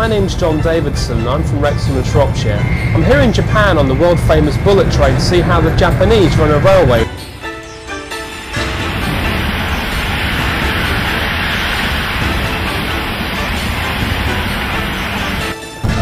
My name's John Davidson. I'm from Wrexham and Shropshire. I'm here in Japan on the world famous bullet train to see how the Japanese run a railway.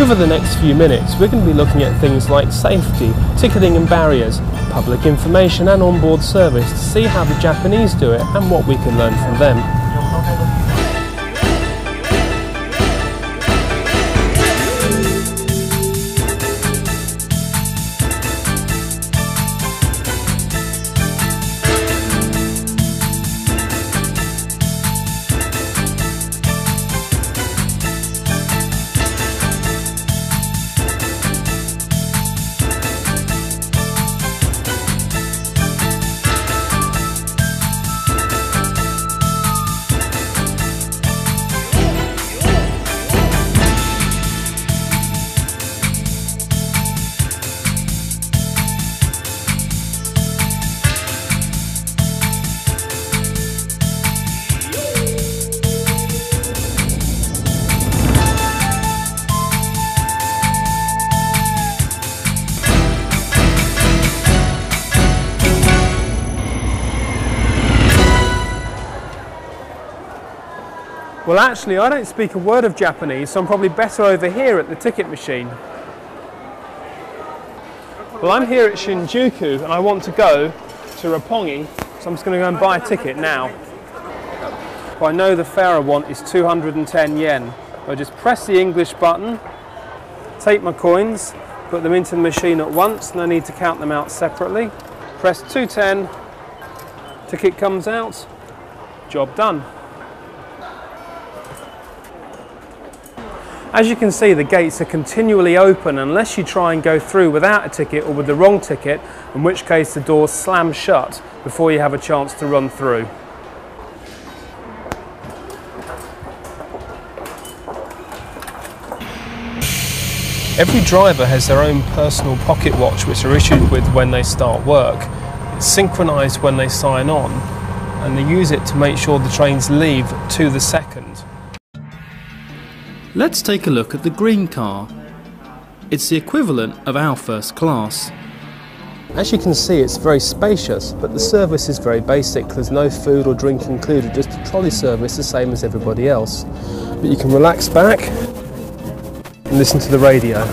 Over the next few minutes, we're going to be looking at things like safety, ticketing and barriers, public information and onboard service to see how the Japanese do it and what we can learn from them. Well, actually, I don't speak a word of Japanese, so I'm probably better over here at the ticket machine. Well, I'm here at Shinjuku and I want to go to Roppongi, so I'm just going to go and buy a ticket now. I know the fare I want is 210 yen. I just press the English button, take my coins, put them into the machine at once, no need to count them out separately. Press 210, ticket comes out, job done. As you can see, the gates are continually open unless you try and go through without a ticket or with the wrong ticket, in which case the doors slam shut before you have a chance to run through. Every driver has their own personal pocket watch which are issued with when they start work. It's synchronised when they sign on and they use it to make sure the trains leave to the second. Let's take a look at the green car. It's the equivalent of our first class. As you can see, it's very spacious, but the service is very basic. There's no food or drink included, just a trolley service, the same as everybody else. But you can relax back and listen to the radio.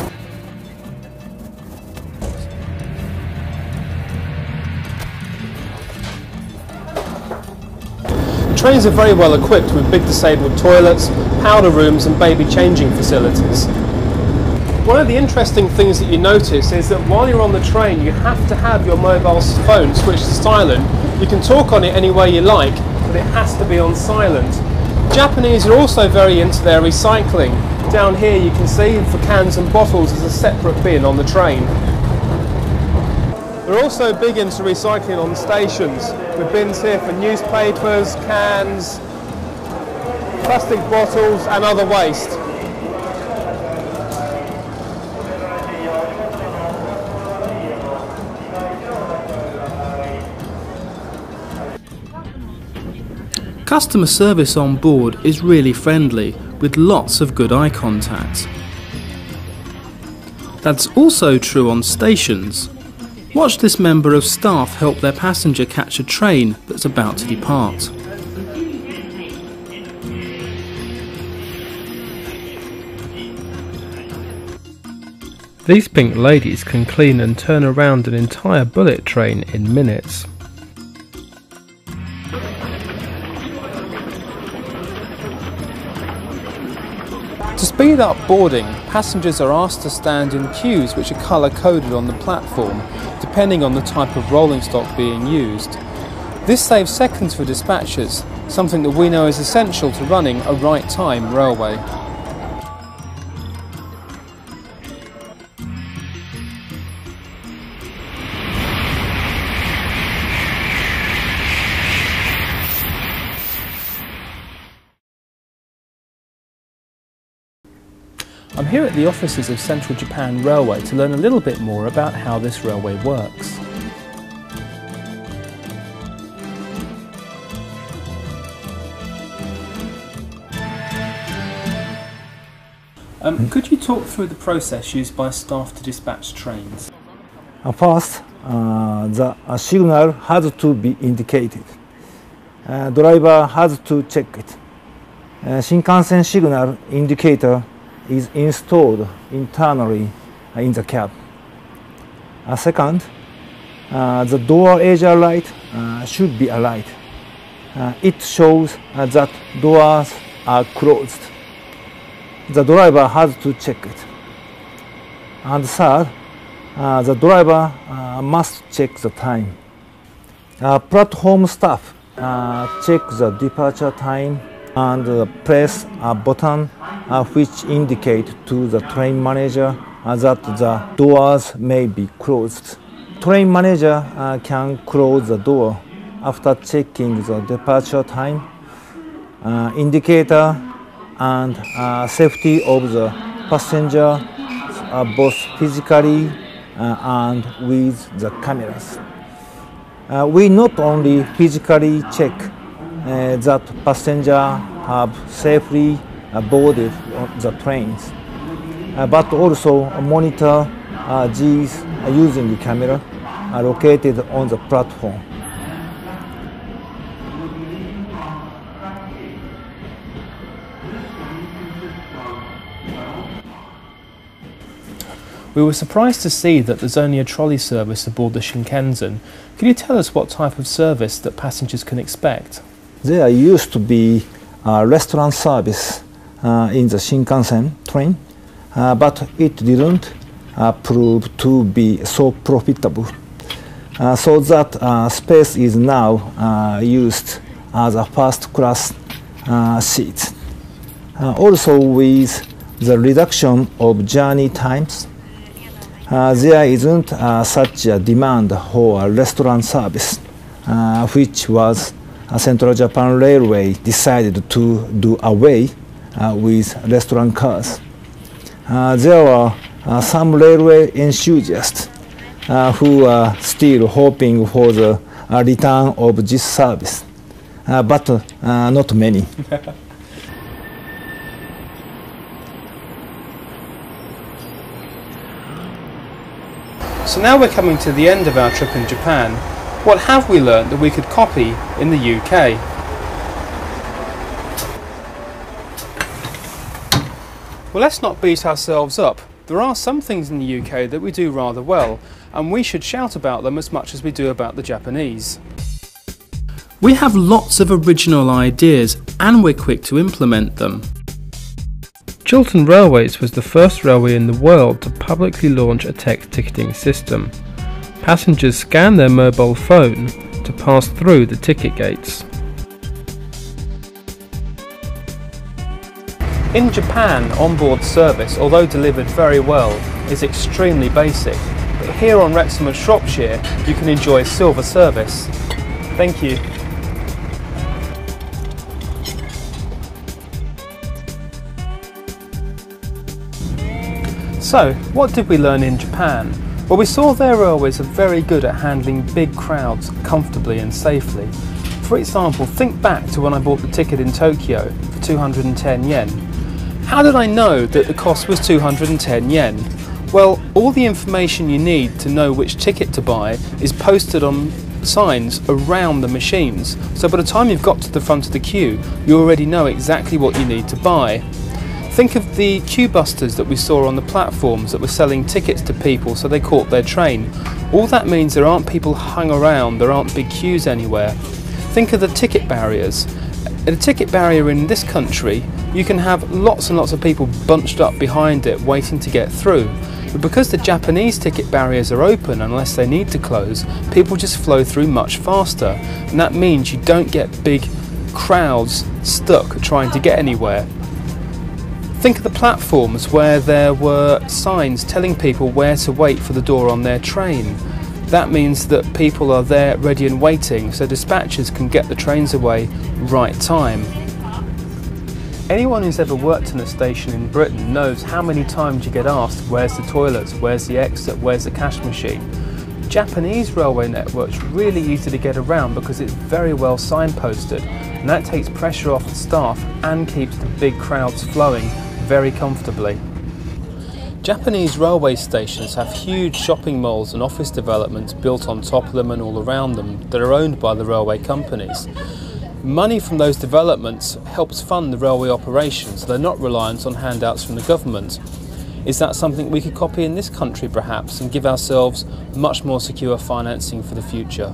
Trains are very well equipped with big disabled toilets, powder rooms and baby changing facilities. One of the interesting things that you notice is that while you're on the train you have to have your mobile phone switched to silent. You can talk on it any way you like, but it has to be on silent. Japanese are also very into their recycling. Down here you can see for cans and bottles there's a separate bin on the train. They're also big into recycling on stations, with bins here for newspapers, cans, plastic bottles and other waste. Customer service on board is really friendly, with lots of good eye contact. That's also true on stations. Watch this member of staff help their passenger catch a train that's about to depart. These pink ladies can clean and turn around an entire bullet train in minutes. To speed up boarding, passengers are asked to stand in queues which are colour coded on the platform, depending on the type of rolling stock being used. This saves seconds for dispatchers, something that we know is essential to running a right time railway. I'm here at the offices of Central Japan Railway to learn a little bit more about how this railway works. Um, could you talk through the process used by staff to dispatch trains? Uh, First, uh, the uh, signal has to be indicated. Uh, driver has to check it. Uh, Shinkansen signal indicator is installed internally in the cab. Second, uh, the door edge light uh, should be alight. Uh, it shows uh, that doors are closed. The driver has to check it. And third, uh, the driver must check the time. Platform staff check the departure time and press a button uh, which indicate to the train manager uh, that the doors may be closed. Train manager uh, can close the door after checking the departure time, uh, indicator, and uh, safety of the passenger uh, both physically and with the cameras. We not only physically check that passenger have safely boarded on the trains, uh, but also monitor uh, these uh, using the camera uh, located on the platform. We were surprised to see that there's only a trolley service aboard the Shinkansen. Could you tell us what type of service that passengers can expect? There used to be a restaurant service uh, in the Shinkansen train, uh, but it didn't uh, prove to be so profitable. Uh, so that uh, space is now uh, used as a first class uh, seat. Uh, also with the reduction of journey times, uh, there isn't uh, such a demand for a restaurant service, uh, which was uh, Central Japan Railway decided to do away uh, with restaurant cars. Uh, there were uh, some railway enthusiasts uh, who are still hoping for the uh, return of this service, uh, but uh, not many. So now we're coming to the end of our trip in Japan. What have we learned that we could copy in the UK? Well, let's not beat ourselves up. There are some things in the UK that we do rather well, and we should shout about them as much as we do about the Japanese. We have lots of original ideas and we're quick to implement them. Chiltern Railways was the first railway in the world to publicly launch a text ticketing system. Passengers scan their mobile phone to pass through the ticket gates. In Japan, onboard service, although delivered very well, is extremely basic. But here on Wrexham and Shropshire, you can enjoy silver service. Thank you. So, what did we learn in Japan? Well, we saw their railways are very good at handling big crowds comfortably and safely. For example, think back to when I bought the ticket in Tokyo for 210 yen. How did I know that the cost was 210 yen? Well, all the information you need to know which ticket to buy is posted on signs around the machines. So by the time you've got to the front of the queue, you already know exactly what you need to buy. Think of the queue busters that we saw on the platforms that were selling tickets to people so they caught their train. All that means there aren't people hung around, there aren't big queues anywhere. Think of the ticket barriers. At a ticket barrier in this country, you can have lots and lots of people bunched up behind it waiting to get through. But because the Japanese ticket barriers are open unless they need to close, people just flow through much faster. And that means you don't get big crowds stuck trying to get anywhere. Think of the platforms where there were signs telling people where to wait for the door on their train. That means that people are there ready and waiting so dispatchers can get the trains away right time. Anyone who's ever worked in a station in Britain knows how many times you get asked where's the toilets, where's the exit, where's the cash machine. Japanese railway network's really easy to get around because it's very well signposted and that takes pressure off the staff and keeps the big crowds flowing very comfortably. Japanese railway stations have huge shopping malls and office developments built on top of them and all around them that are owned by the railway companies. Money from those developments helps fund the railway operations, they're not reliant on handouts from the government. Is that something we could copy in this country perhaps and give ourselves much more secure financing for the future?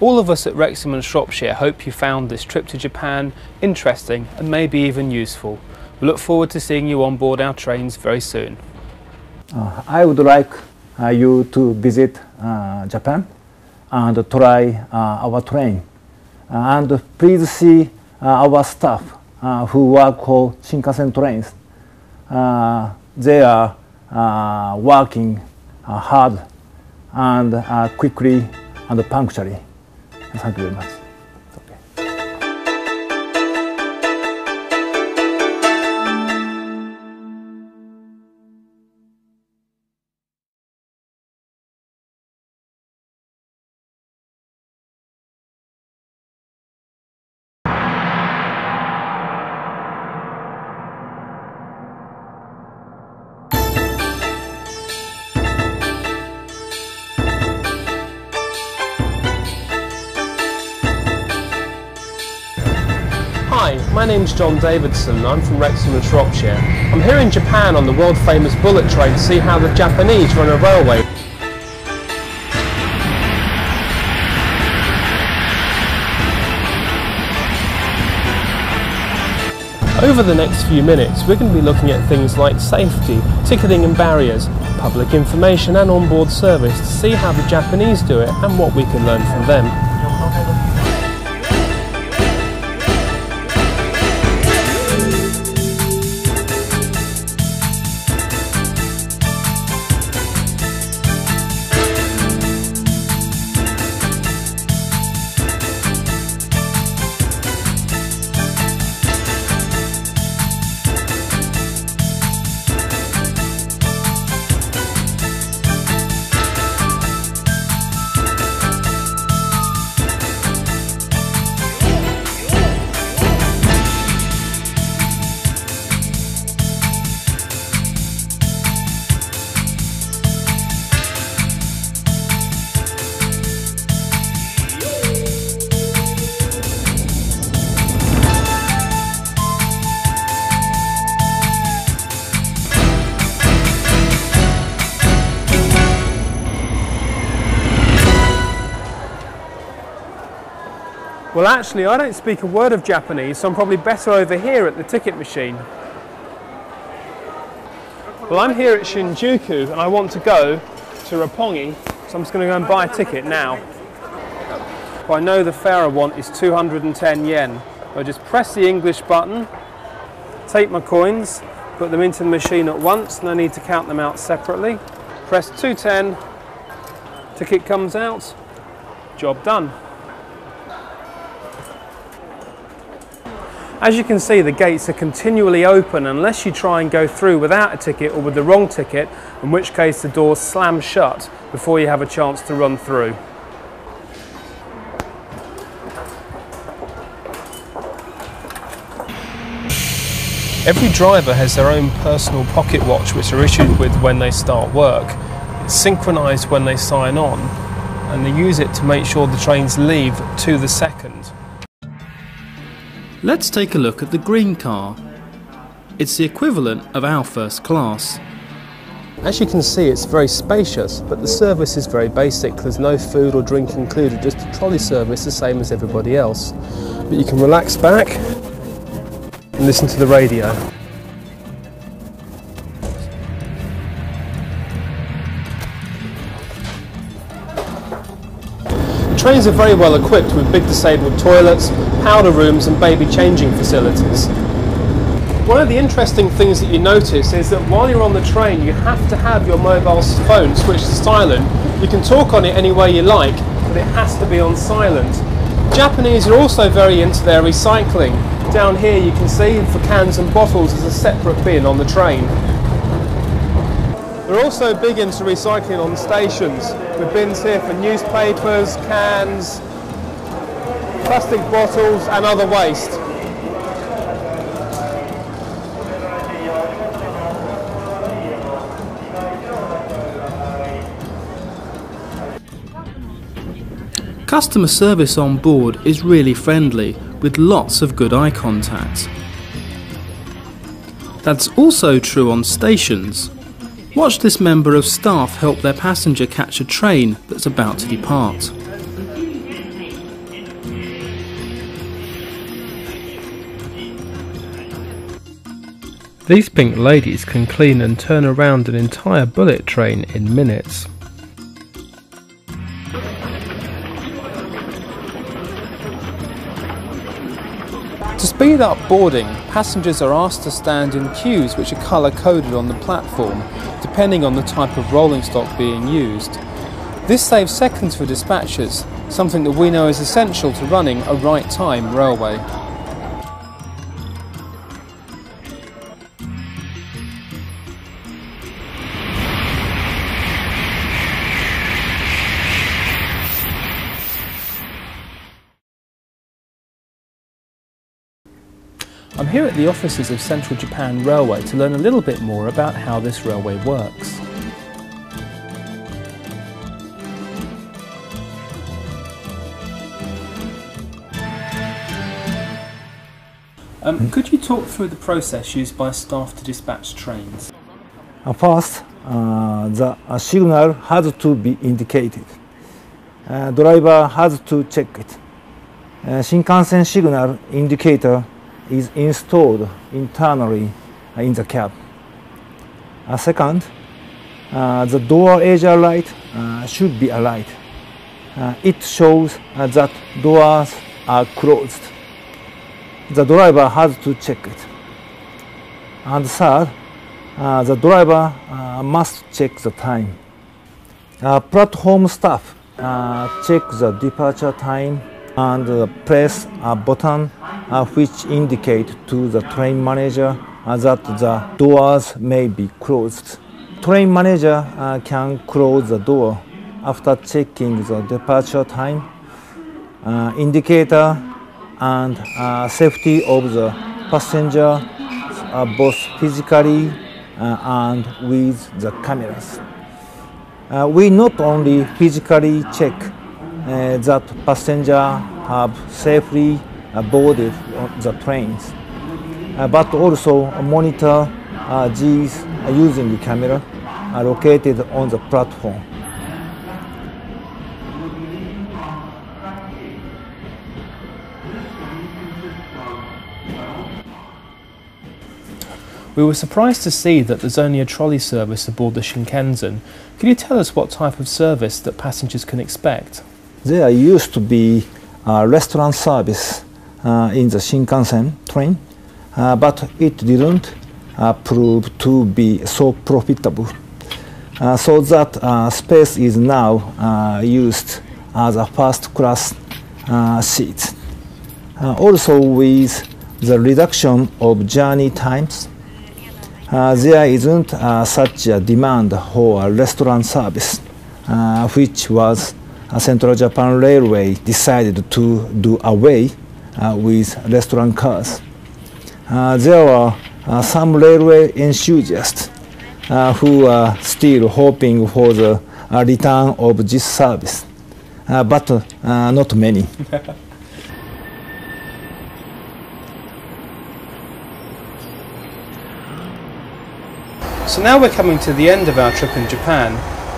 All of us at Wrexham and Shropshire hope you found this trip to Japan interesting and maybe even useful. Look forward to seeing you on board our trains very soon. Uh, I would like uh, you to visit uh, Japan and try uh, our train. and please see uh, our staff uh, who work on Shinkansen trains. they are working hard and quickly and punctually. Thank you very much. My name's John Davidson. I'm from Wrexham and Shropshire. I'm here in Japan on the world famous bullet train to see how the Japanese run a railway. Over the next few minutes, we're going to be looking at things like safety, ticketing and barriers, public information and onboard service to see how the Japanese do it and what we can learn from them. Well, actually, I don't speak a word of Japanese, so I'm probably better over here at the ticket machine. Well, I'm here at Shinjuku and I want to go to Roppongi, so I'm just going to go and buy a ticket now. Well, I know the fare I want is 210 yen. I just press the English button, take my coins, put them into the machine at once, no need to count them out separately. Press 210, ticket comes out, job done. As you can see, the gates are continually open unless you try and go through without a ticket or with the wrong ticket, in which case the doors slam shut before you have a chance to run through. Every driver has their own personal pocket watch which are issued with when they start work. It's synchronised when they sign on and they use it to make sure the trains leave to the second. Let's take a look at the green car. It's the equivalent of our first class. As you can see, it's very spacious, but the service is very basic. There's no food or drink included, just a trolley service, the same as everybody else. But you can relax back and listen to the radio. trains are very well equipped with big disabled toilets, powder rooms and baby changing facilities. One of the interesting things that you notice is that while you're on the train you have to have your mobile phone switched to silent. You can talk on it any way you like, but it has to be on silent. Japanese are also very into their recycling. Down here you can see for cans and bottles there's a separate bin on the train. They're also big into recycling on stations, with bins here for newspapers, cans, plastic bottles and other waste. Customer service on board is really friendly, with lots of good eye contact. That's also true on stations. Watch this member of staff help their passenger catch a train that's about to depart. These pink ladies can clean and turn around an entire bullet train in minutes. To speed up boarding, passengers are asked to stand in queues which are colour coded on the platform, depending on the type of rolling stock being used. This saves seconds for dispatchers, something that we know is essential to running a right time railway. I'm here at the offices of Central Japan Railway to learn a little bit more about how this railway works. Um, could you talk through the process used by staff to dispatch trains? Uh, First, uh, the uh, signal has to be indicated. Uh, driver has to check it. Uh, Shinkansen signal indicator is installed internally in the cab. Uh, second, uh, the door edge light uh, should be alight. Uh, it shows uh, that doors are closed. The driver has to check it. And third, the driver must check the time. Platform staff check the departure time and press a button uh, which indicate to the train manager uh, that the doors may be closed. Train manager uh, can close the door after checking the departure time, uh, indicator, and uh, safety of the passenger uh, both physically and with the cameras. We not only physically check that passenger have safely boarded the trains, uh, but also monitor uh, these uh, using the camera uh, located on the platform. We were surprised to see that there's only a trolley service aboard the Shinkansen. Can you tell us what type of service that passengers can expect? There used to be a restaurant service uh, in the Shinkansen train, uh, but it didn't uh, prove to be so profitable. Uh, so that uh, space is now uh, used as a first class uh, seat. Uh, also with the reduction of journey times, uh, there isn't uh, such a demand for a restaurant service, uh, which was uh, Central Japan Railway decided to do away uh, with restaurant cars. Uh, there were uh, some railway enthusiasts uh, who are still hoping for the uh, return of this service, uh, but uh, not many. So now we're coming to the end of our trip in Japan.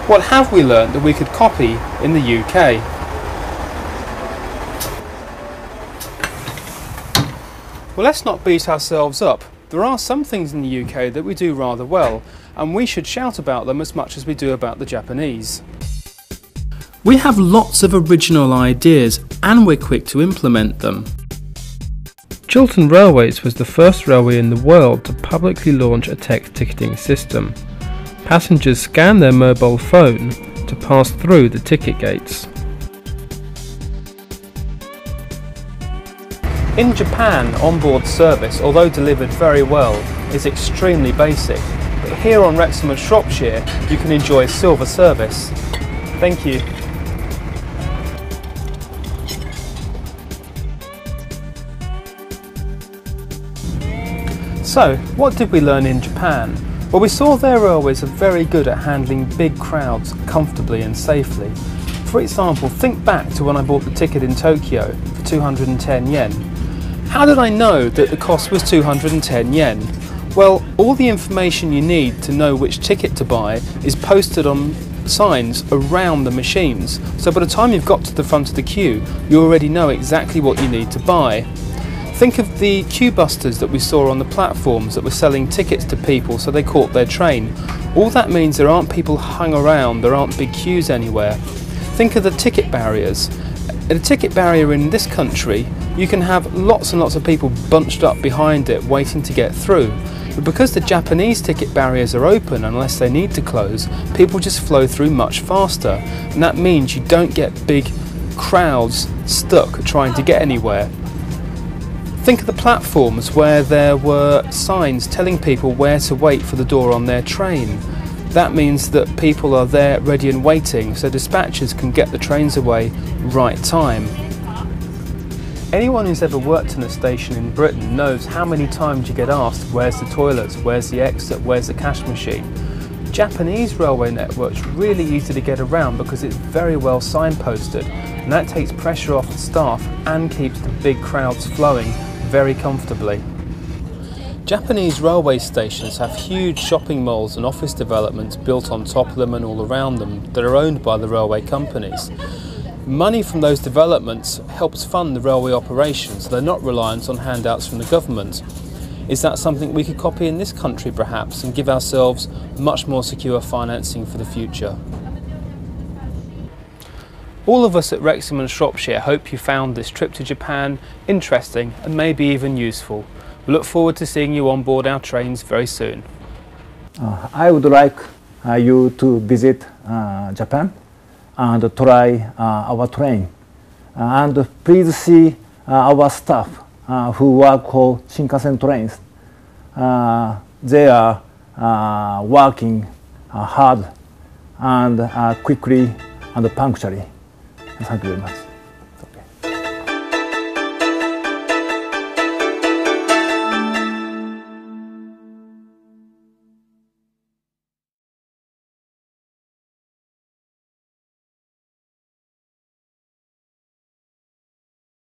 What have we learnt that we could copy in the UK? Well, let's not beat ourselves up. There are some things in the UK that we do rather well, and we should shout about them as much as we do about the Japanese. We have lots of original ideas and we're quick to implement them. Chiltern Railways was the first railway in the world to publicly launch a tech ticketing system. Passengers scan their mobile phone to pass through the ticket gates. In Japan, onboard service, although delivered very well, is extremely basic. But here on Wrexham and Shropshire, you can enjoy silver service. Thank you. So, what did we learn in Japan? Well, we saw their railways are very good at handling big crowds comfortably and safely. For For example, think back to when I bought the ticket in Tokyo for 210 yen. How did I know that the cost was 210 yen? Well, all the information you need to know which ticket to buy is posted on signs around the machines. So by the time you've got to the front of the queue, you already know exactly what you need to buy. Think of the queue busters that we saw on the platforms that were selling tickets to people so they caught their train. All that means there aren't people hung around, there aren't big queues anywhere. Think of the ticket barriers. At a ticket barrier in this country, you can have lots and lots of people bunched up behind it waiting to get through. But because the Japanese ticket barriers are open unless they need to close, people just flow through much faster. And that means you don't get big crowds stuck trying to get anywhere. Think of the platforms where there were signs telling people where to wait for the door on their train. That means that people are there ready and waiting so dispatchers can get the trains away right time. Anyone who's ever worked in a station in Britain knows how many times you get asked where's the toilets, where's the exit, where's the cash machine. Japanese railway network's really easy to get around because it's very well signposted and that takes pressure off the staff and keeps the big crowds flowing very comfortably. Japanese railway stations have huge shopping malls and office developments built on top of them and all around them that are owned by the railway companies. Money from those developments helps fund the railway operations, so they're not reliant on handouts from the government. Is that something we could copy in this country perhaps and give ourselves much more secure financing for the future? All of us at Wrexham and Shropshire hope you found this trip to Japan interesting and maybe even useful. Look forward to seeing you on board our trains very soon. Uh, I would like uh, you to visit uh, Japan and try uh, our train. and please see uh, our staff uh, who work for Shinkansen trains. they are working hard and quickly and punctually. Thank you very much.